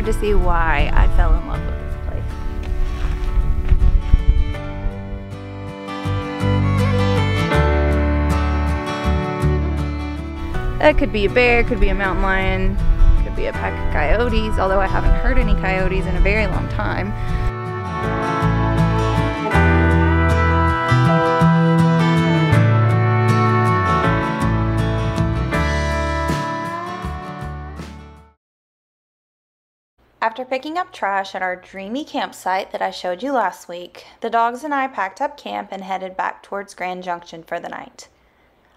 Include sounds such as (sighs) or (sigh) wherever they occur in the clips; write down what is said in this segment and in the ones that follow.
hard to see why I fell in love with this place. That could be a bear, could be a mountain lion, could be a pack of coyotes, although I haven't heard any coyotes in a very long time. After picking up trash at our dreamy campsite that I showed you last week, the dogs and I packed up camp and headed back towards Grand Junction for the night.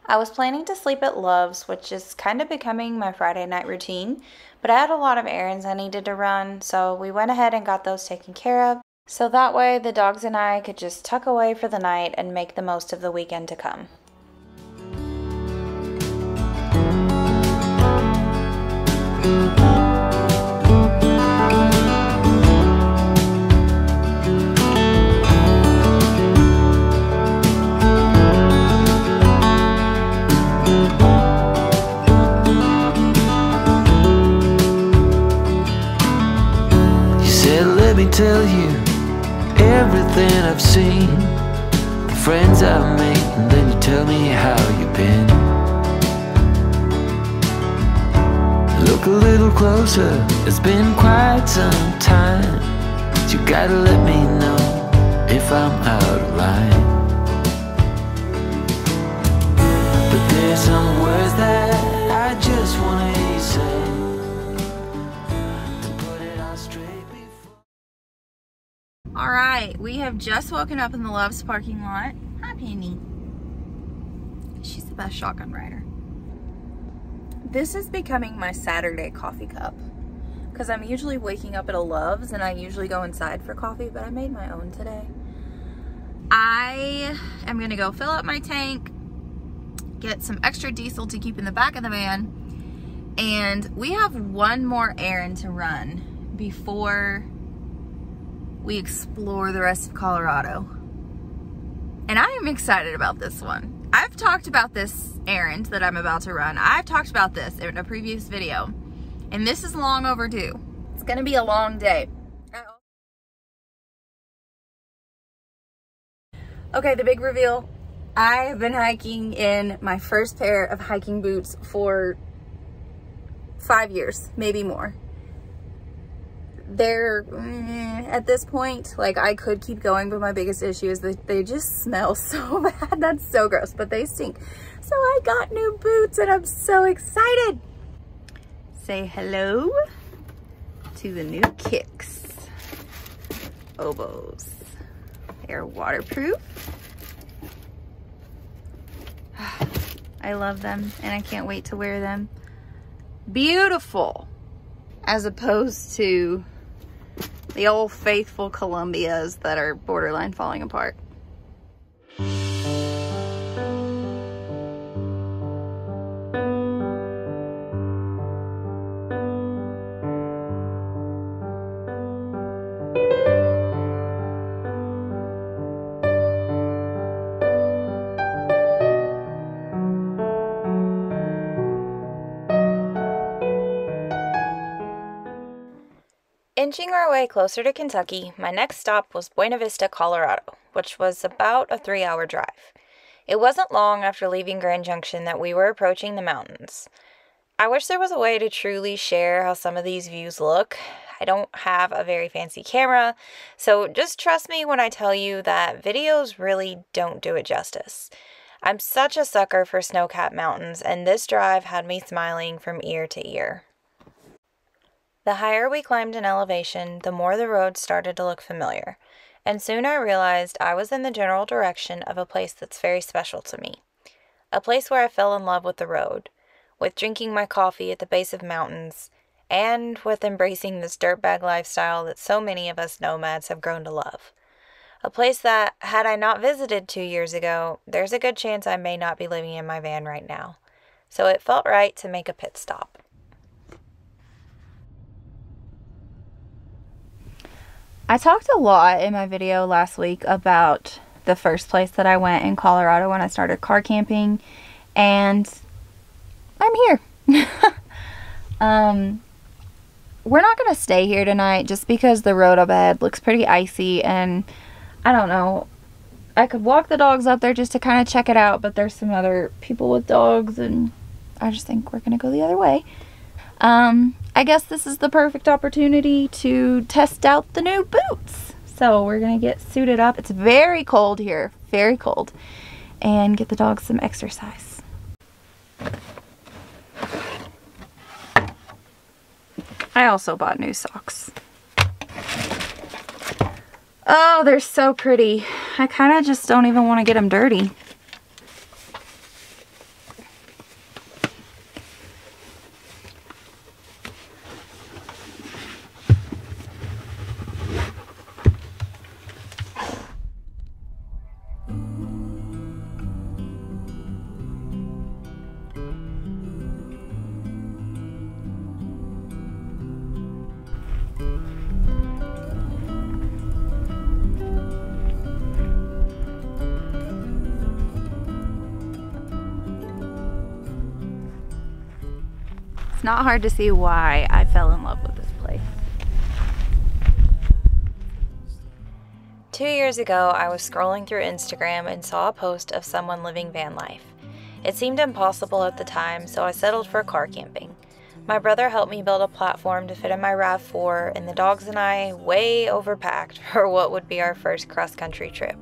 I was planning to sleep at Love's, which is kind of becoming my Friday night routine, but I had a lot of errands I needed to run, so we went ahead and got those taken care of, so that way the dogs and I could just tuck away for the night and make the most of the weekend to come. Me tell you everything I've seen, the friends I've made, and then you tell me how you've been. Look a little closer, it's been quite some time. But you gotta let me know if I'm out of line. But there's some words that I just All right, we have just woken up in the Love's parking lot. Hi, Penny. She's the best shotgun rider. This is becoming my Saturday coffee cup because I'm usually waking up at a Love's and I usually go inside for coffee, but I made my own today. I am gonna go fill up my tank, get some extra diesel to keep in the back of the van, and we have one more errand to run before we explore the rest of Colorado. And I am excited about this one. I've talked about this errand that I'm about to run. I've talked about this in a previous video. And this is long overdue. It's gonna be a long day. Okay, the big reveal. I have been hiking in my first pair of hiking boots for five years, maybe more they're mm, at this point like i could keep going but my biggest issue is that they just smell (laughs) so bad. That's so gross but they stink. So i got new boots and i'm so excited. Say hello to the new kicks. Oboz. They're waterproof. (sighs) I love them and i can't wait to wear them. Beautiful as opposed to the old faithful Columbias that are borderline falling apart. Inching our way closer to Kentucky, my next stop was Buena Vista, Colorado, which was about a three hour drive. It wasn't long after leaving Grand Junction that we were approaching the mountains. I wish there was a way to truly share how some of these views look. I don't have a very fancy camera, so just trust me when I tell you that videos really don't do it justice. I'm such a sucker for snow capped mountains, and this drive had me smiling from ear to ear. The higher we climbed in elevation, the more the road started to look familiar, and soon I realized I was in the general direction of a place that's very special to me. A place where I fell in love with the road, with drinking my coffee at the base of mountains, and with embracing this dirtbag lifestyle that so many of us nomads have grown to love. A place that, had I not visited two years ago, there's a good chance I may not be living in my van right now. So it felt right to make a pit stop. I talked a lot in my video last week about the first place that I went in Colorado when I started car camping, and I'm here. (laughs) um, we're not going to stay here tonight just because the road up ahead looks pretty icy and I don't know. I could walk the dogs up there just to kind of check it out, but there's some other people with dogs and I just think we're going to go the other way. Um, I guess this is the perfect opportunity to test out the new boots. So we're to get suited up. It's very cold here, very cold, and get the dogs some exercise. I also bought new socks. Oh, they're so pretty. I kind of just don't even want to get them dirty. It's not hard to see why I fell in love with this place. Two years ago, I was scrolling through Instagram and saw a post of someone living van life. It seemed impossible at the time, so I settled for car camping. My brother helped me build a platform to fit in my RAV4, and the dogs and I way overpacked (laughs) for what would be our first cross country trip.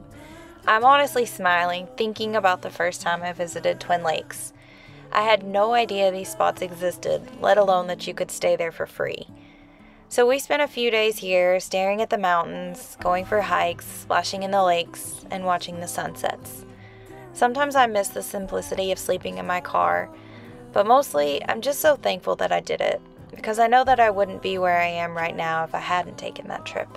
I'm honestly smiling thinking about the first time I visited Twin Lakes. I had no idea these spots existed, let alone that you could stay there for free. So we spent a few days here staring at the mountains, going for hikes, splashing in the lakes, and watching the sunsets. Sometimes I miss the simplicity of sleeping in my car, but mostly I'm just so thankful that I did it, because I know that I wouldn't be where I am right now if I hadn't taken that trip.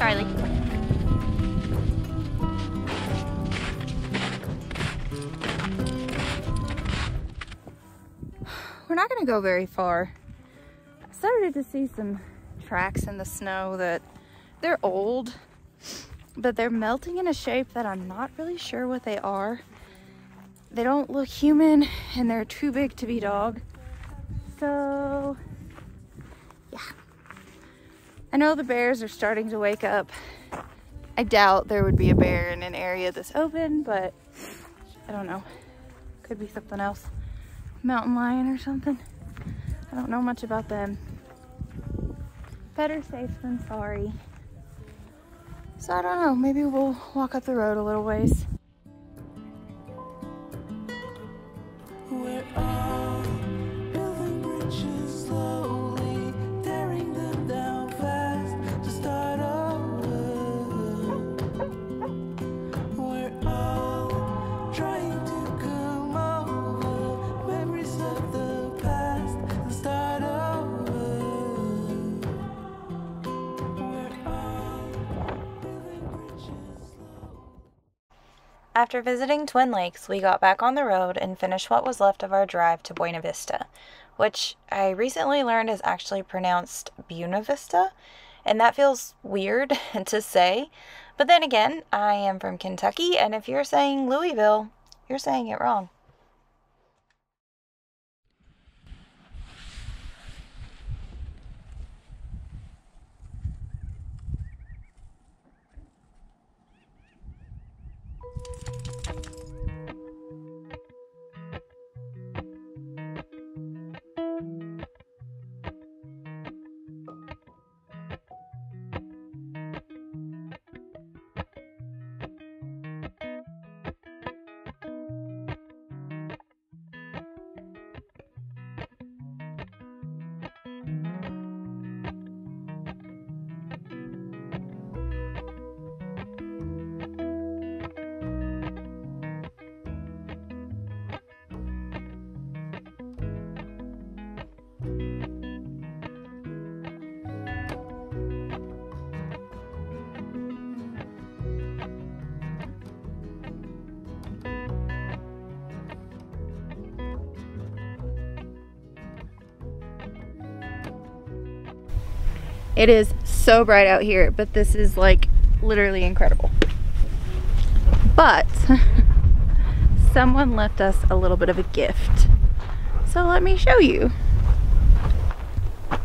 Charlie. We're not going to go very far. I started to see some tracks in the snow that they're old, but they're melting in a shape that I'm not really sure what they are. They don't look human and they're too big to be dog. So, yeah. I know the bears are starting to wake up. I doubt there would be a bear in an area this open, but I don't know. Could be something else. Mountain lion or something. I don't know much about them. Better safe than sorry. So I don't know, maybe we'll walk up the road a little ways. After visiting Twin Lakes, we got back on the road and finished what was left of our drive to Buena Vista, which I recently learned is actually pronounced Buena Vista, and that feels weird (laughs) to say. But then again, I am from Kentucky, and if you're saying Louisville, you're saying it wrong. It is so bright out here, but this is like literally incredible. But (laughs) someone left us a little bit of a gift. So let me show you.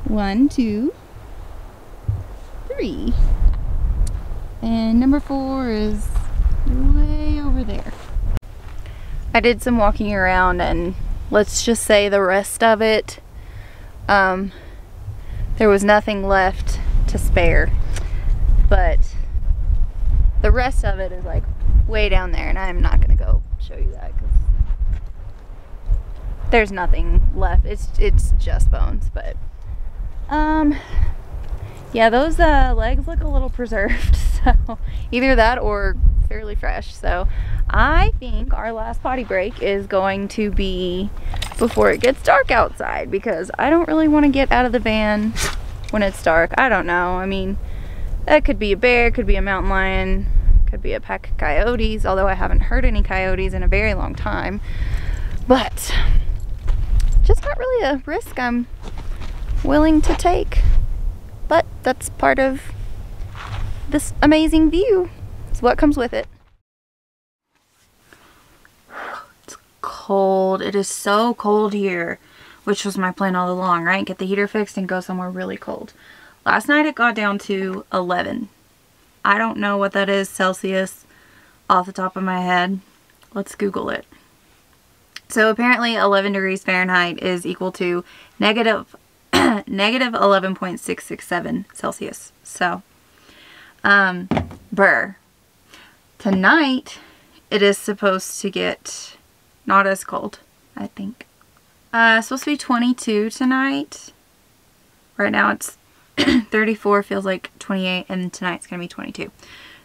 One, two, three. And number four is way over there. I did some walking around and let's just say the rest of it, um, there was nothing left to spare. But the rest of it is like way down there and I'm not gonna go show you that because there's nothing left. It's, it's just bones, but um, yeah, those uh, legs look a little preserved. (laughs) So either that or fairly fresh. So I think our last potty break is going to be before it gets dark outside because I don't really want to get out of the van when it's dark. I don't know. I mean, that could be a bear, could be a mountain lion, could be a pack of coyotes, although I haven't heard any coyotes in a very long time. But just not really a risk I'm willing to take. But that's part of this amazing view. What comes with it. It's cold. It is so cold here, which was my plan all along, right? Get the heater fixed and go somewhere really cold. Last night it got down to 11. I don't know what that is Celsius off the top of my head. Let's Google it. So apparently 11 degrees Fahrenheit is equal to negative (clears throat) negative 11.667 Celsius. So, um, burr. Tonight, it is supposed to get not as cold, I think. Uh, supposed to be 22 tonight. Right now it's (clears throat) 34, feels like 28, and tonight's going to be 22.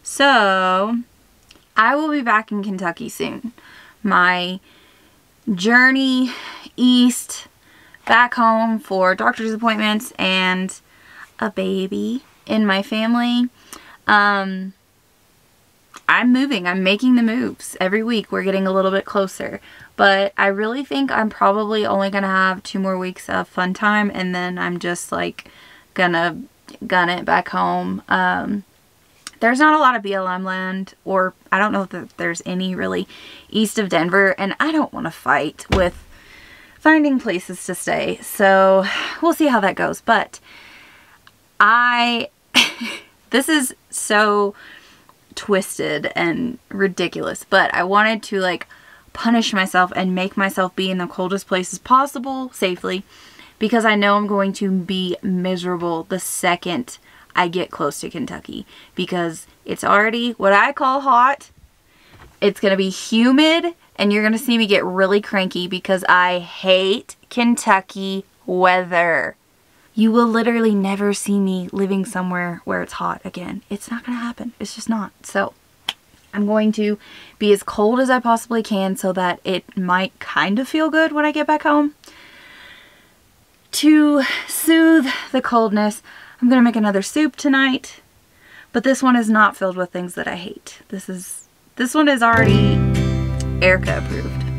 So, I will be back in Kentucky soon. My journey east back home for doctor's appointments and a baby in my family. Um, I'm moving. I'm making the moves. Every week we're getting a little bit closer. But I really think I'm probably only going to have two more weeks of fun time and then I'm just like gonna gun it back home. Um, there's not a lot of BLM land or I don't know that there's any really east of Denver and I don't want to fight with finding places to stay. So we'll see how that goes. But I, (laughs) this is so twisted and ridiculous, but I wanted to like punish myself and make myself be in the coldest places possible safely because I know I'm going to be miserable the second I get close to Kentucky because it's already what I call hot. It's going to be humid and you're going to see me get really cranky because I hate Kentucky weather. You will literally never see me living somewhere where it's hot again. It's not going to happen. It's just not. So I'm going to be as cold as I possibly can so that it might kind of feel good when I get back home. To soothe the coldness, I'm going to make another soup tonight. But this one is not filled with things that I hate. This is this one is already Erica approved.